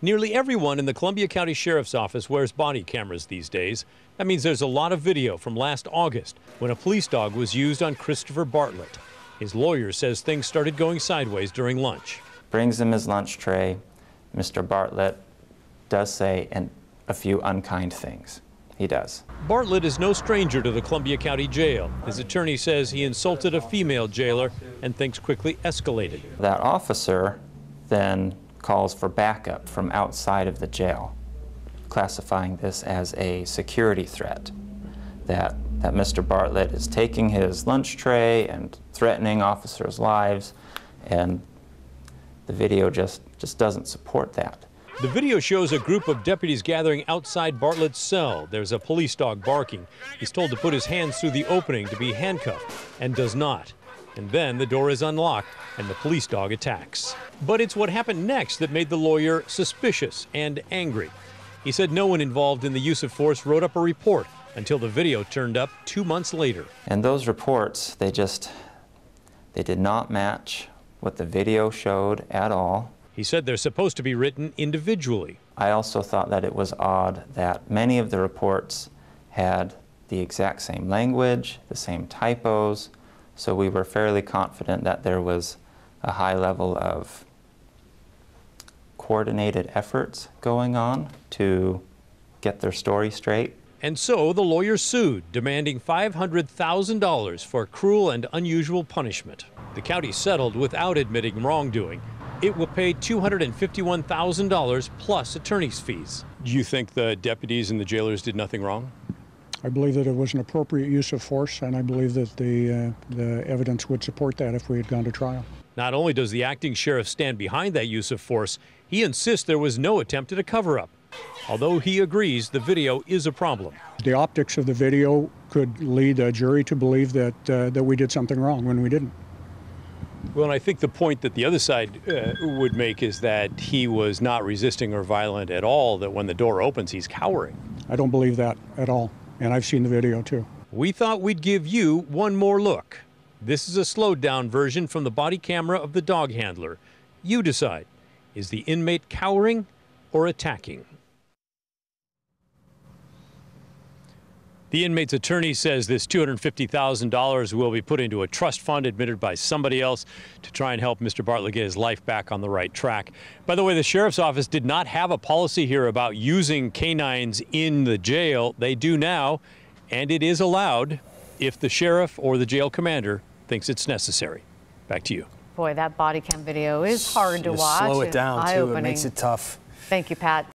Nearly everyone in the Columbia County Sheriff's Office wears body cameras these days. That means there's a lot of video from last August when a police dog was used on Christopher Bartlett. His lawyer says things started going sideways during lunch. Brings him his lunch tray. Mr. Bartlett does say and a few unkind things. He does. Bartlett is no stranger to the Columbia County Jail. His attorney says he insulted a female jailer and things quickly escalated. That officer then calls for backup from outside of the jail, classifying this as a security threat. That, that Mr. Bartlett is taking his lunch tray and threatening officers' lives, and the video just, just doesn't support that. The video shows a group of deputies gathering outside Bartlett's cell. There's a police dog barking. He's told to put his hands through the opening to be handcuffed and does not. And then the door is unlocked and the police dog attacks. But it's what happened next that made the lawyer suspicious and angry. He said no one involved in the use of force wrote up a report until the video turned up two months later. And those reports, they just, they did not match what the video showed at all. He said they're supposed to be written individually. I also thought that it was odd that many of the reports had the exact same language, the same typos, so we were fairly confident that there was a high level of coordinated efforts going on to get their story straight. And so the lawyer sued, demanding $500,000 for cruel and unusual punishment. The county settled without admitting wrongdoing. It will pay $251,000 plus attorney's fees. Do you think the deputies and the jailers did nothing wrong? I believe that it was an appropriate use of force, and I believe that the, uh, the evidence would support that if we had gone to trial. Not only does the acting sheriff stand behind that use of force, he insists there was no attempt at a cover up. Although he agrees the video is a problem. The optics of the video could lead a jury to believe that, uh, that we did something wrong when we didn't. Well, and I think the point that the other side uh, would make is that he was not resisting or violent at all, that when the door opens, he's cowering. I don't believe that at all, and I've seen the video too. We thought we'd give you one more look. This is a slowed down version from the body camera of the dog handler. You decide is the inmate cowering or attacking? The inmate's attorney says this $250,000 will be put into a trust fund admitted by somebody else to try and help Mr. Bartlett get his life back on the right track. By the way, the sheriff's office did not have a policy here about using canines in the jail. They do now, and it is allowed if the sheriff or the jail commander thinks it's necessary. Back to you. Boy, that body cam video is hard to You watch. Slow it down, too. It makes it tough. Thank you, Pat.